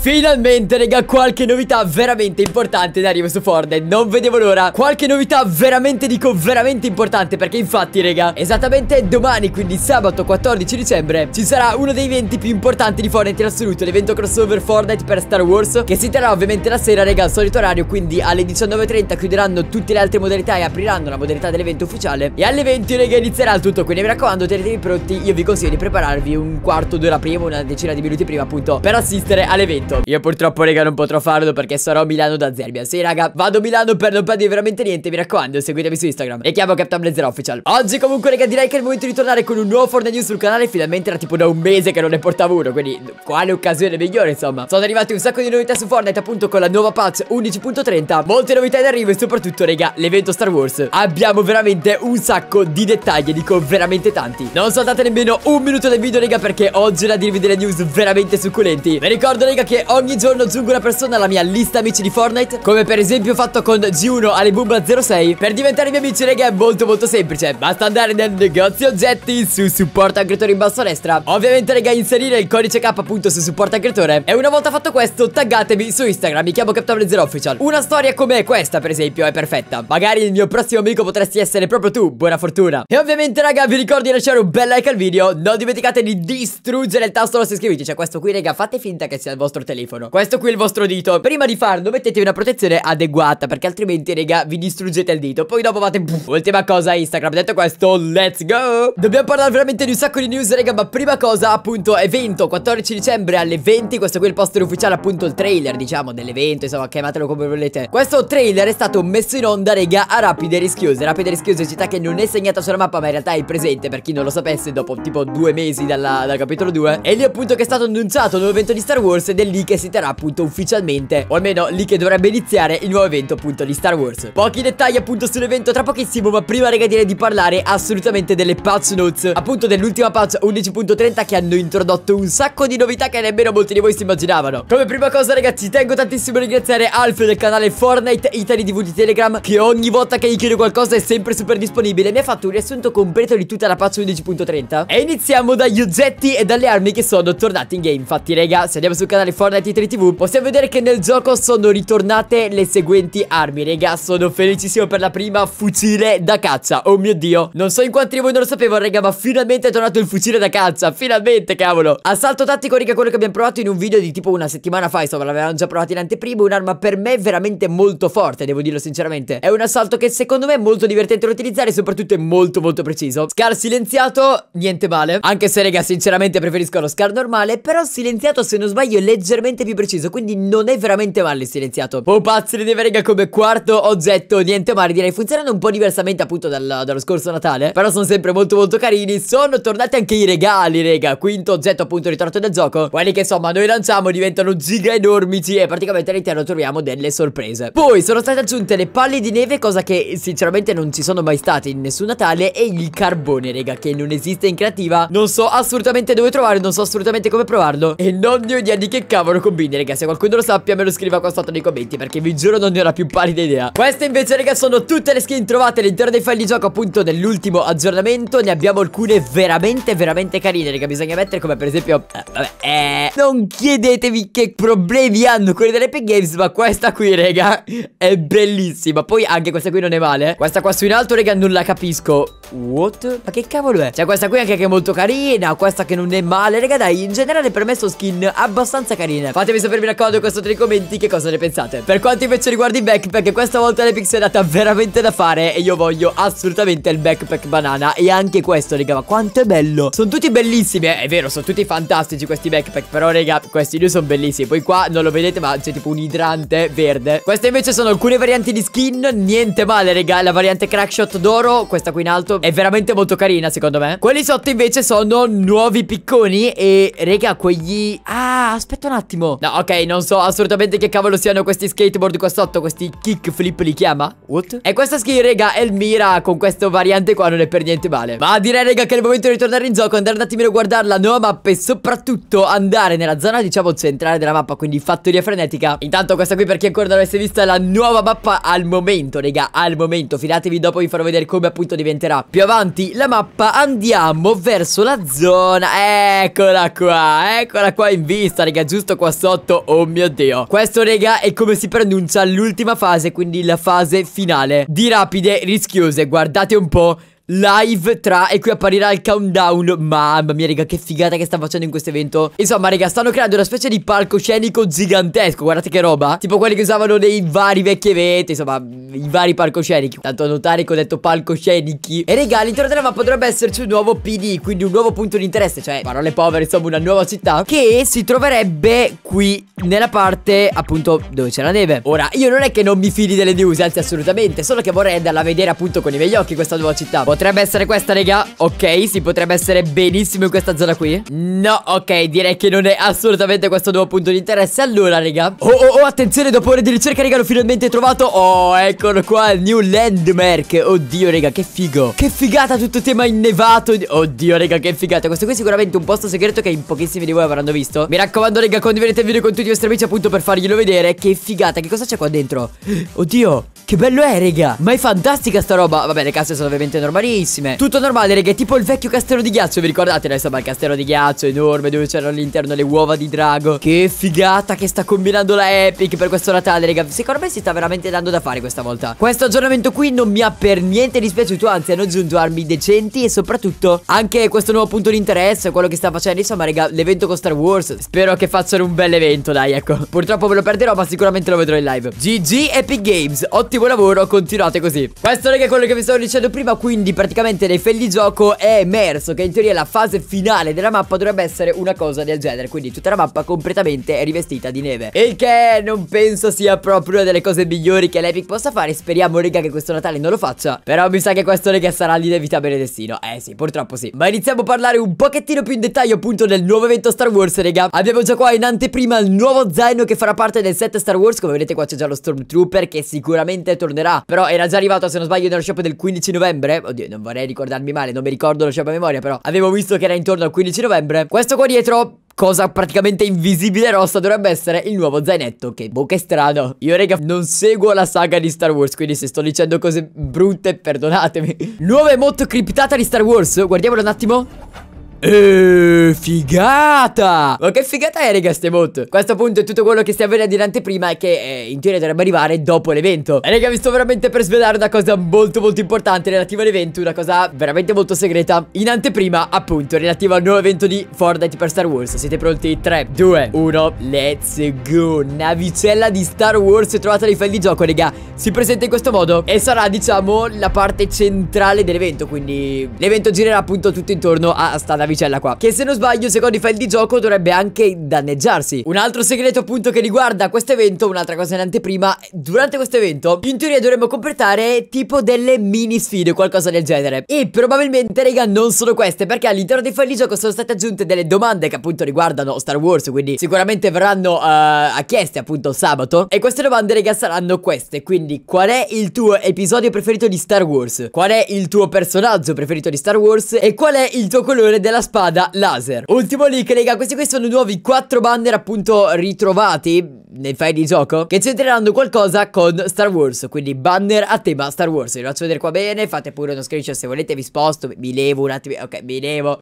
Finalmente, raga, qualche novità veramente importante in arrivo su Fortnite. Non vedevo l'ora. Qualche novità veramente, dico, veramente importante Perché infatti, raga, esattamente domani, quindi sabato 14 dicembre Ci sarà uno dei eventi più importanti di Fortnite in assoluto L'evento crossover Fortnite per Star Wars Che si terrà ovviamente la sera, raga, al solito orario Quindi alle 19.30 chiuderanno tutte le altre modalità E apriranno la modalità dell'evento ufficiale. E alle 20, raga, inizierà il tutto Quindi mi raccomando, tenetevi pronti Io vi consiglio di prepararvi un quarto d'ora prima Una decina di minuti prima, appunto, per assistere all'evento momento Io purtroppo raga non potrò farlo perché sarò a Milano da Zerbia. Sì raga vado a Milano per non perdere veramente niente Mi raccomando seguitemi su Instagram. E chiamo Captain Official. Oggi comunque raga direi che è il momento di tornare con un nuovo Fortnite News sul canale. Finalmente era tipo da un mese che non ne portavo uno Quindi quale occasione migliore insomma. Sono arrivati un sacco di novità su Fortnite appunto con la nuova patch 11.30 Molte novità in arrivo e soprattutto raga l'evento Star Wars. Abbiamo veramente un sacco di dettagli Dico veramente tanti. Non saltate nemmeno un minuto del video raga perché oggi ho da dirvi delle news veramente succulenti. Vi ricordo raga che ogni giorno aggiungo una persona alla mia lista amici di Fortnite Come per esempio fatto con G1 Alibumba06 Per diventare miei amici raga è molto molto semplice. Basta andare nel negozio oggetti su supporto aggregatore in basso a destra. Ovviamente raga inserire il codice K appunto su supporto aggregatore E una volta fatto questo taggatemi su Instagram Mi chiamo Captain Zero Official. Una storia come questa per esempio è perfetta. Magari il mio prossimo amico potresti essere proprio tu Buona fortuna. E ovviamente raga vi ricordo di lasciare un bel like al video. Non dimenticate di distruggere il tasto rosso iscriviti Cioè questo qui raga fate finta che sia il vostro telefono. Questo qui è il vostro dito. Prima di farlo mettetevi una protezione adeguata Perché altrimenti raga vi distruggete il dito. Poi dopo fate puff. Ultima cosa Instagram. Detto questo let's go! Dobbiamo parlare veramente di un sacco di news raga Ma prima cosa appunto evento. 14 dicembre alle 20 Questo qui è il poster ufficiale appunto il trailer diciamo dell'evento Insomma chiamatelo come volete. Questo trailer è stato messo in onda raga a Rapide e Rischiose. Rapide e Rischiose città che non è segnata sulla mappa Ma in realtà è presente per chi non lo sapesse Dopo tipo due mesi dalla, dal capitolo 2 E lì appunto che è stato annunciato un nuovo evento di Star Wars Ed è lì che si terrà appunto ufficialmente O almeno lì che dovrebbe iniziare il nuovo evento appunto di Star Wars. Pochi dettagli appunto sull'evento tra pochissimo Ma prima raga direi di parlare assolutamente delle patch notes Appunto dell'ultima patch 11.30 che hanno introdotto un sacco di novità che nemmeno molti di voi si immaginavano. Come prima cosa ragazzi tengo tantissimo a ringraziare Alfio del canale Fortnite Italy TV di Telegram Che ogni volta che gli chiedo qualcosa è sempre super disponibile Mi ha fatto un riassunto completo di tutta la patch 11.30 E iniziamo dagli oggetti e dalle armi che sono tornati in game. Infatti raga se andiamo sul canale Fortnite Italy TV Possiamo vedere che nel gioco sono ritornate le seguenti armi. Raga sono felicissimo per la prima fucile da caccia. Oh mio dio. Non so in quanti di voi non lo sapevano raga ma finalmente è tornato il fucile da caccia. Finalmente cavolo. Assalto tattico raga quello che abbiamo provato in un video di tipo una settimana fa. Insomma l'avevamo già provato in anteprima. Un'arma per me veramente molto forte devo dirlo sinceramente. È un assalto che secondo me è molto divertente da utilizzare E soprattutto è molto molto preciso. Scar silenziato niente male. Anche se raga sinceramente preferisco lo scar normale Però silenziato se non sbaglio è leggermente più preciso Quindi non è veramente male il silenziato. Pupazzi di deve raga come quarto oggetto Niente male direi funzionano un po' diversamente appunto dal, dallo scorso Natale Però sono sempre molto molto carini Sono tornati anche i regali raga Quinto oggetto appunto ritornato nel gioco Quelli che insomma noi lanciamo diventano giga enormici E praticamente all'interno troviamo delle sorprese. Poi sono state aggiunte le palle di neve Cosa che sinceramente non ci sono mai state in nessun Natale E il carbone raga che non esiste in creativa. Non so assolutamente dove trovare Non so assolutamente come provarlo E non ne ho idea di che cavolo combini raga Se qualcuno lo sappia me lo scriva qua sotto nei commenti Perché vi giuro non ne ho la più pallida idea. Queste invece raga sono tutte le skin trovate all'interno dei file di gioco appunto nell'ultimo aggiornamento. Ne abbiamo alcune veramente veramente carine raga Bisogna mettere come per esempio eh, Vabbè eh, Non chiedetevi che problemi hanno quelli dell'Epic Games Ma questa qui raga è bellissima. Poi anche questa qui non è male Questa qua su in alto raga non la capisco. What? Ma che cavolo è? Cioè questa qui anche che è molto carina Questa che non è male Raga dai in generale per me sono skin abbastanza carine Fatemi sapere mi raccomando qua sotto nei commenti che cosa ne pensate? Per quanto invece riguarda i backpack Questa volta l'Epic si è data veramente da fare E io voglio assolutamente il backpack banana E anche questo raga ma quanto è bello! Sono tutti bellissimi eh? È vero sono tutti fantastici questi backpack Però raga questi due sono bellissimi. Poi qua non lo vedete ma c'è tipo un idrante verde. Queste invece sono alcune varianti di skin Niente male raga La variante crackshot d'oro Questa qui in alto è veramente molto carina secondo me. Quelli sotto invece sono nuovi picconi E raga quegli Ah aspetta un attimo No ok non so assolutamente che cavolo siano questi skateboard qua sotto Questi kickflip li chiama. What? E questa skin raga Elmira con questa variante qua non è per niente male. Ma direi raga che è il momento di ritornare in gioco Andare un attimino a guardare la nuova mappa E soprattutto andare nella zona diciamo centrale della mappa Quindi fattoria frenetica. Intanto questa qui per chi ancora non avesse vista la nuova mappa al momento raga Al momento. Fidatevi dopo vi farò vedere come appunto diventerà. Più avanti la mappa andiamo verso la zona. Eccola qua Eccola qua in vista raga Giusto molto qua sotto Oh mio dio. Questo raga è come si pronuncia l'ultima fase Quindi la fase finale. Di rapide rischiose Guardate un po' live tra e qui apparirà il countdown. Mamma mia raga che figata che sta facendo in questo evento. Insomma raga stanno creando una specie di palcoscenico gigantesco Guardate che roba. Tipo quelli che usavano nei vari vecchi eventi Insomma i vari palcoscenici Tanto a notare che ho detto palcoscenici E raga all'interno della mappa dovrebbe esserci un nuovo PD Quindi un nuovo punto di interesse Cioè parole povere insomma una nuova città Che si troverebbe qui nella parte appunto dove c'è la neve. Ora io non è che non mi fidi delle news Anzi assolutamente Solo che vorrei andarla a vedere appunto con i miei occhi questa nuova città Potrebbe essere questa, raga? Ok, si potrebbe essere benissimo in questa zona qui. No, ok, direi che non è assolutamente questo nuovo punto di interesse. Allora, raga. Oh, oh, oh, attenzione, dopo ore di ricerca, raga, l'ho finalmente trovato. Oh, eccolo qua, il new landmark. Oddio, raga, che figo. Che figata, tutto tema innevato. Oddio, raga, che figata. Questo qui è sicuramente un posto segreto che in pochissimi di voi avranno visto. Mi raccomando, raga, condividete il video con tutti i vostri amici appunto per farglielo vedere. Che figata, che cosa c'è qua dentro? Oddio, che bello è, raga Ma è fantastica sta roba. Vabbè, le casse sono ovviamente normali normalissime. Tutto normale raga, è tipo il vecchio castello di ghiaccio. Vi ricordate? Insomma il castello di ghiaccio enorme dove c'erano all'interno le uova di drago. Che figata che sta combinando la Epic per questo Natale raga Secondo me si sta veramente dando da fare questa volta. Questo aggiornamento qui non mi ha per niente dispiaciuto Anzi hanno aggiunto armi decenti e soprattutto anche questo nuovo punto di interesse Quello che sta facendo. Insomma raga l'evento con Star Wars Spero che facciano un bel evento dai ecco. Purtroppo ve lo perderò ma sicuramente lo vedrò in live. GG Epic Games Ottimo lavoro continuate così. Questo raga è quello che vi stavo dicendo prima Quindi praticamente nei fail di gioco è emerso che in teoria la fase finale della mappa dovrebbe essere una cosa del genere Quindi tutta la mappa completamente è rivestita di neve. Il che non penso sia proprio una delle cose migliori che l'Epic possa fare Speriamo raga che questo Natale non lo faccia Però mi sa che questo raga sarà l'inevitabile destino. Eh sì purtroppo sì. Ma iniziamo a parlare un pochettino più in dettaglio appunto del nuovo evento Star Wars raga Abbiamo già qua in anteprima il nuovo zaino che farà parte del set Star Wars Come vedete qua c'è già lo Stormtrooper che sicuramente tornerà Però era già arrivato se non sbaglio nello shop del 15 novembre. Oddio non vorrei ricordarmi male, non mi ricordo lo shop a memoria, però avevo visto che era intorno al 15 novembre. Questo qua dietro cosa praticamente invisibile rossa dovrebbe essere il nuovo zainetto Che boh che strano. Io raga non seguo la saga di Star Wars Quindi se sto dicendo cose brutte perdonatemi. Nuova emote criptata di Star Wars Guardiamolo un attimo Eeeh, figata! Ma che figata è, raga, ste bot? Questo appunto è tutto quello che stiamo vedendo in anteprima e che eh, in teoria dovrebbe arrivare dopo l'evento. E raga, vi sto veramente per svelare una cosa molto molto importante relativa all'evento, una cosa veramente molto segreta. In anteprima, appunto, relativa al nuovo evento di Fortnite per Star Wars. Siete pronti? 3, 2, 1, let's go! Navicella di Star Wars trovata nei file di gioco, raga. Si presenta in questo modo e sarà, diciamo, la parte centrale dell'evento. Quindi l'evento girerà appunto tutto intorno a sta navicella qua. Che se non sbaglio secondo i file di gioco dovrebbe anche danneggiarsi. Un altro segreto appunto che riguarda questo evento Un'altra cosa in anteprima Durante questo evento in teoria dovremmo completare tipo delle mini sfide qualcosa del genere. E probabilmente raga non sono queste Perché all'interno dei file di gioco sono state aggiunte delle domande che appunto riguardano Star Wars Quindi sicuramente verranno uh, chieste appunto sabato. E queste domande raga saranno queste. Quindi qual è il tuo episodio preferito di Star Wars? Qual è il tuo personaggio preferito di Star Wars? E qual è il tuo colore della la spada laser. Ultimo link raga questi qui sono i nuovi 4 banner appunto ritrovati nel file di gioco Che c'entreranno qualcosa con Star Wars. Quindi banner a tema Star Wars. Vi faccio vedere qua bene Fate pure uno screenshot se volete Vi sposto Mi levo un attimo Ok mi levo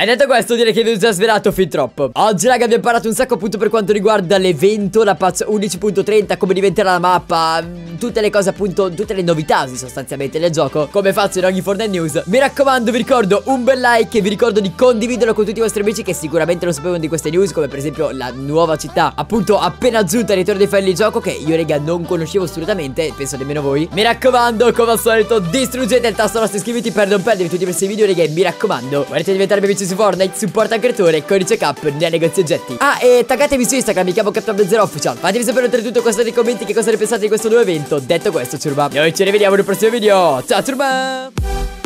e detto questo direi che vi ho già svelato fin troppo. Oggi raga abbiamo parlato un sacco appunto per quanto riguarda l'evento La patch 11.30 Come diventerà la mappa Tutte le cose appunto Tutte le novità sostanzialmente nel gioco Come faccio in ogni Fortnite News. Mi raccomando vi ricordo un bel like E vi ricordo di condividerlo con tutti i vostri amici Che sicuramente non sapevano di queste news Come per esempio la nuova città Appunto appena aggiunta al ritorno dei file di gioco Che io raga non conoscevo assolutamente Penso nemmeno voi. Mi raccomando come al solito Distruggete il tasto rosso iscriviti per non perdervi tutti questi video raga Mi raccomando Volete diventare amici su Fortnite, supporta creatore, codice cap nei negozi oggetti. Ah, e taggatemi su Instagram, mi chiamo Captain0 Official. Fatemi sapere oltretutto qua nei commenti che cosa ne pensate di questo nuovo evento. Detto questo, ciurba, noi ci rivediamo nel prossimo video. Ciao, ciurba!